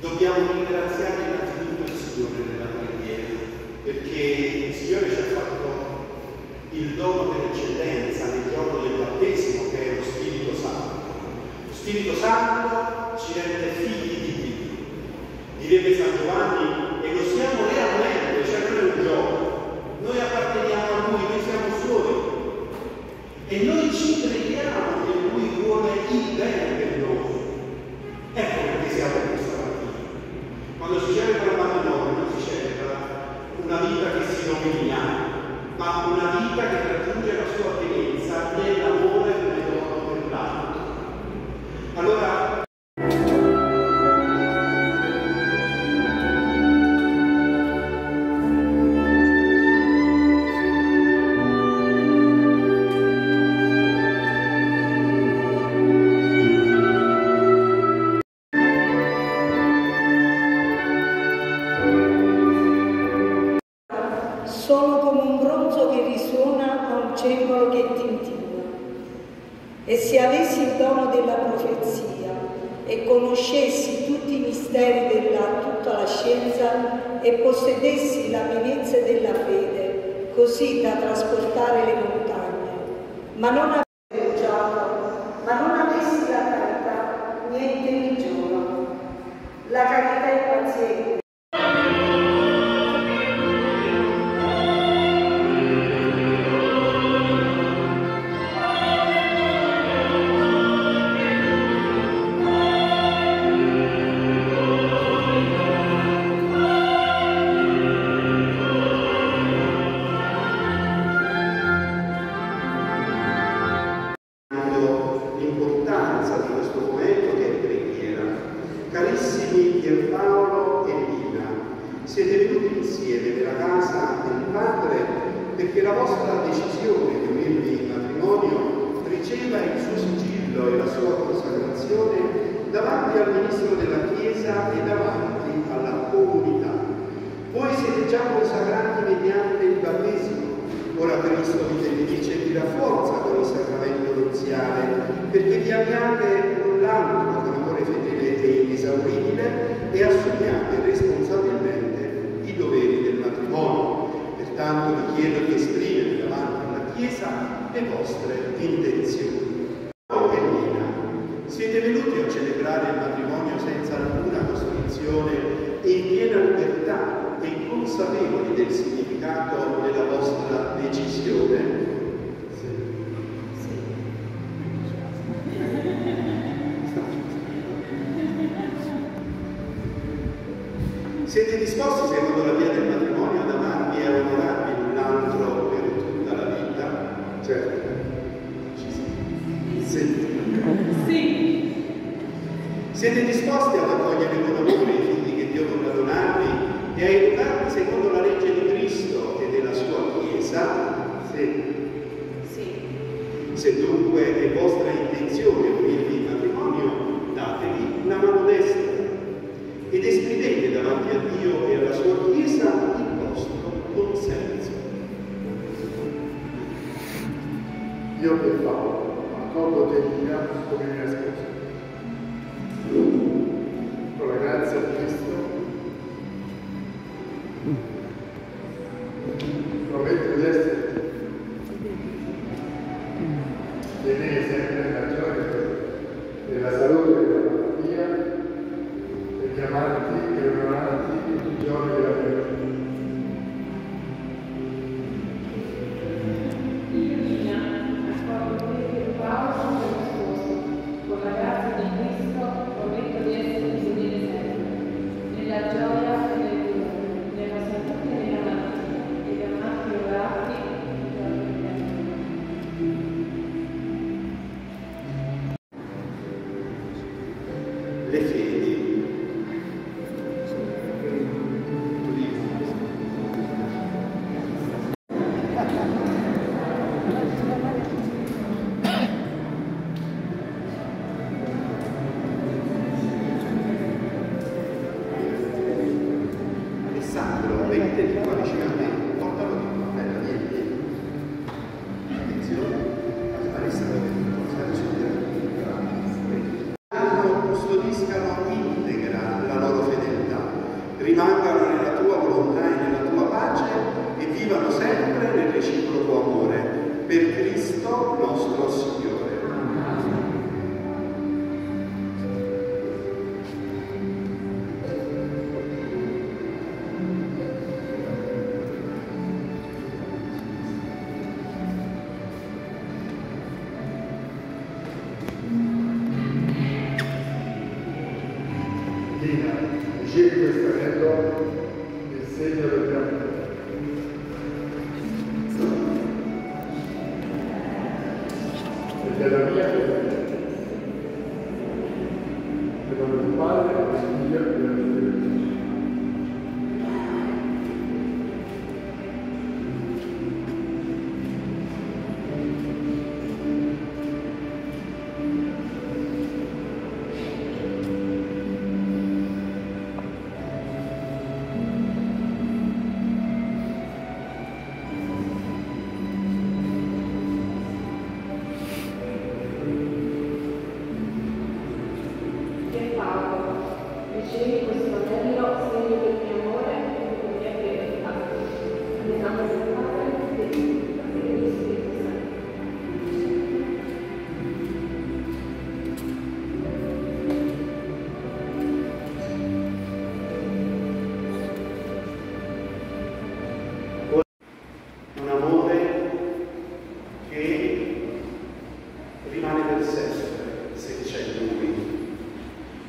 Dobbiamo ringraziare innanzitutto il Signore perché il Signore ci ha fatto il dono dell'eccellenza nel giorno del battesimo che è lo Spirito Santo. Lo Spirito Santo ci rende figli di Dio. Direbbe San Giovanni, e lo siamo realmente, pienezza della fede, così da trasportare le montagne, ma non Carissimi Pierpaolo e Lina, siete venuti insieme nella casa del Padre perché la vostra decisione di unirvi in matrimonio riceva il suo sigillo e la sua consacrazione davanti al Ministro della Chiesa e davanti alla comunità. Voi siete già consacrati mediante il battesimo, ora Cristo vi benedice e vi rafforza con il sacramento nuziale, perché vi amiate e assumiate responsabilmente i doveri del matrimonio. Pertanto vi chiedo di esprimere davanti alla Chiesa le vostre intenzioni. Ellina, siete venuti a celebrare il matrimonio senza alcuna costrizione e in piena libertà e consapevoli del significato della vostra decisione? Siete disposti, secondo la via del matrimonio, ad amarvi e a onorarvi l'un l'altro per tutta la vita? Certo. Ci siete. Sì, Siete disposti ad accogliere con amore i figli che Dio vorrà donarvi e a educarvi secondo la legge di Cristo e della sua Chiesa? Sì. sì, Se dunque è vostra intenzione Io per Paolo, accordo te mia come mia sposa. Con la grazia di Cristo, prometto di essere tenere sempre nella gioia e la salute della famiglia e gli amanti e onoranti tutti i giorni della mia vita. Dina, ricevi questo anello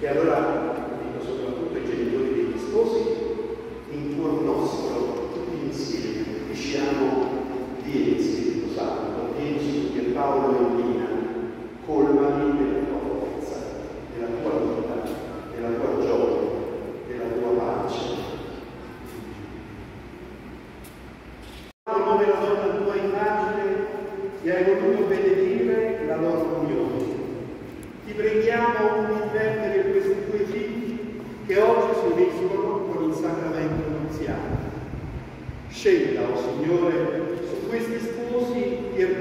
E allora dico soprattutto ai genitori degli sposi, in cuor nostro, tutti insieme, diciamo vieni Spirito Santo, vieni su Pierpaolo e Lina, colmami della tua forza, della tua vita, della tua gioia, della tua pace. come la donna tua immagine e hai voluto benedire la loro unione. Ti preghiamo di perdere questi due figli che oggi si uniscono con il sacramento nuziale. Scenda, o oh Signore, su questi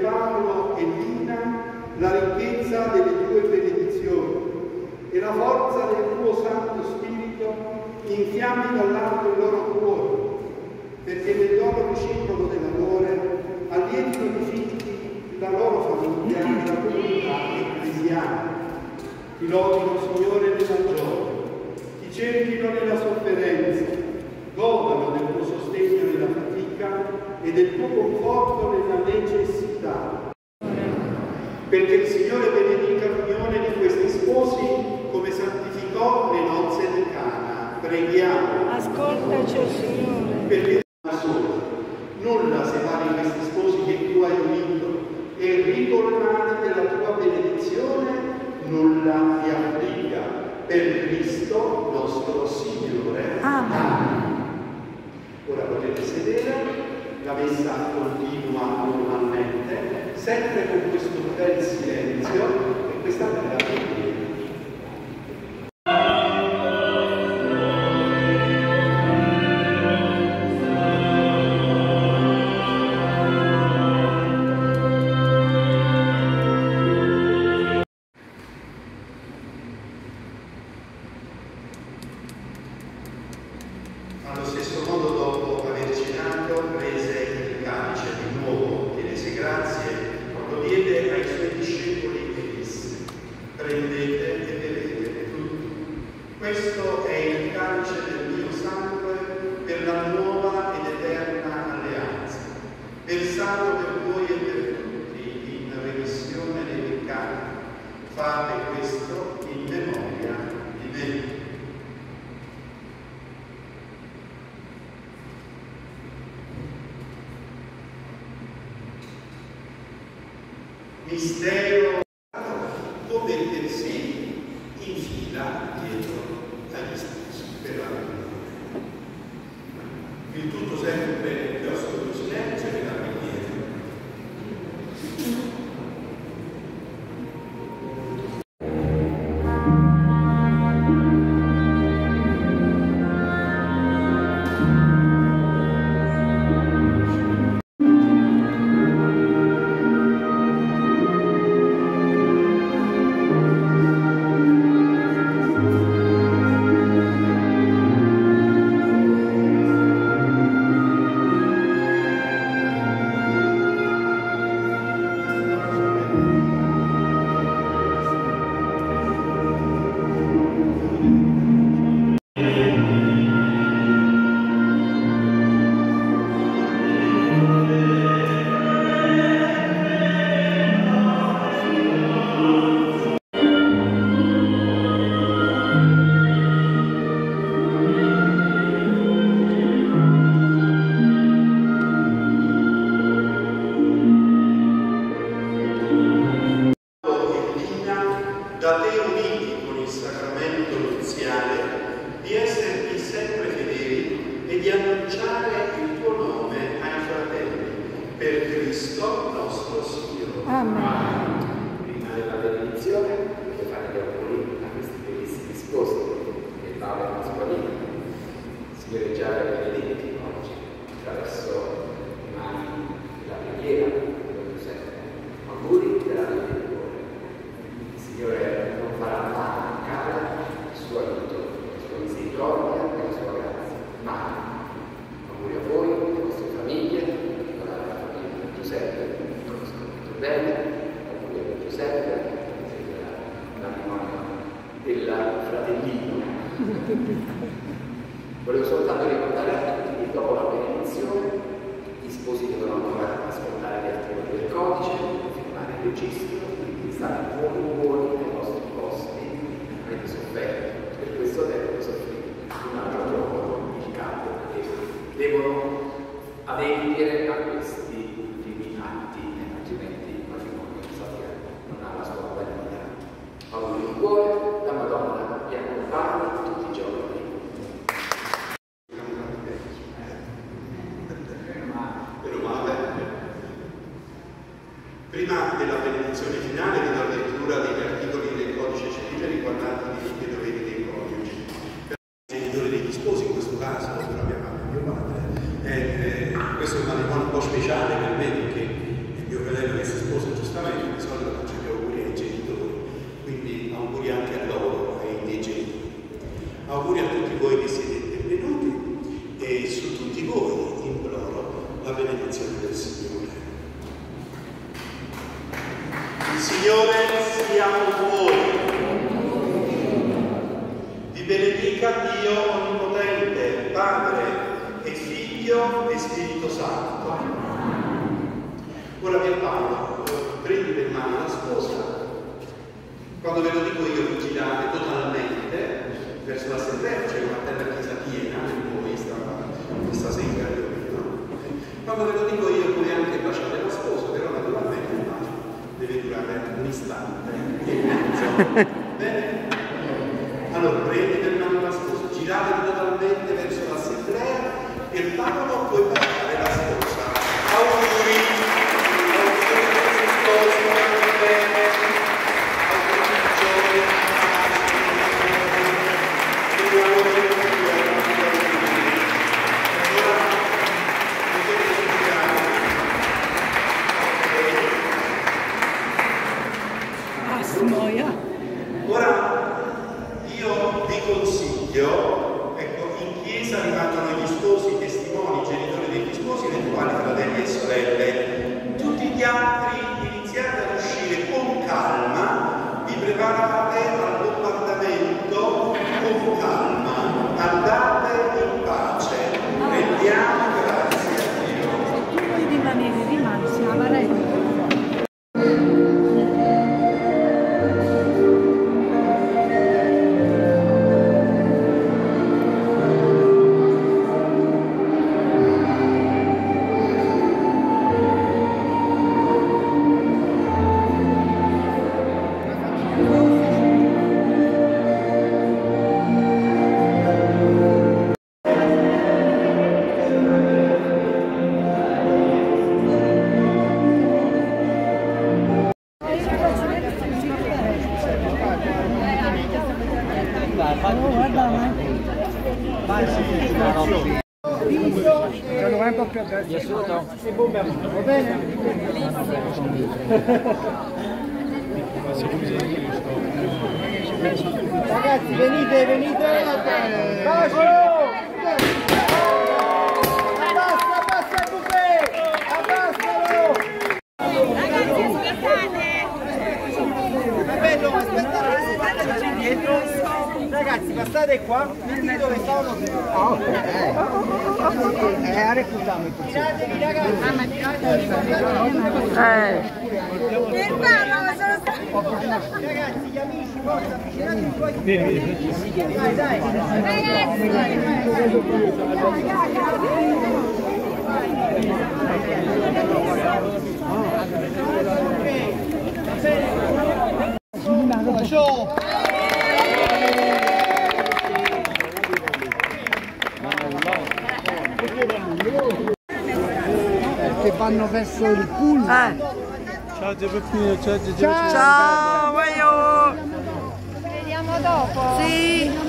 Pierpaolo e Lina la ricchezza delle tue benedizioni e la forza del tuo Santo Spirito infiammi dall'alto il loro cuore perché nel dono reciproco dell'amore allietino i figli, la loro famiglia e la comunità ecclesiale. Ti lodino, Signore, nella gioia, ti cerchino nella sofferenza, godano del tuo sostegno nella fatica e del tuo conforto nella necessità. Perché il Signore benedica l'unione di questi sposi come santificò le nozze di Cana. Preghiamo Ascoltaci, o Signore. perché da sola. Nulla separi questi sposi che tu hai unito e ricolmati della tua benedizione, nulla li affligga. Per Cristo nostro Signore. Amen. Ora la messa continua normalmente, sempre con questo bel silenzio e questa bella preghiera. Allo stesso modo, mistério annunciare il tuo nome ai fratelli per Cristo nostro Signore. Amen. これをそのために glorifica Dio Onnipotente, Padre e Figlio e Spirito Santo. Ora mia Paolo, prendi per mano la sposa. Quando ve lo dico io vigilate totalmente verso la sentenza, cioè una terra chiesa piena per voi stasera almeno. Quando ve lo dico io poi anche baciate la sposa, però naturalmente il bacio deve durare un istante e mezzo. Oh, guarda, ma... Vai, si sì, Viso e... Lo vai un po' più a destra. E bomba. Va bene? Ragazzi, venite, venite! Bacio! Ragazzi, passate qua, ditemi dove sono. tutti. Eh, ha reclutato Tiratevi, ragazzi. Eh. Il ballo, sono stato. Ragazzi, gli amici, forza, avvicinatevi un po' di... Dai, dai. Ragazzi! Ragazzi! Vanno verso il pool. Eh. Ciao Giacomo, ciao Giacomo. Ciao. Ciao, vediamo dopo. Sì.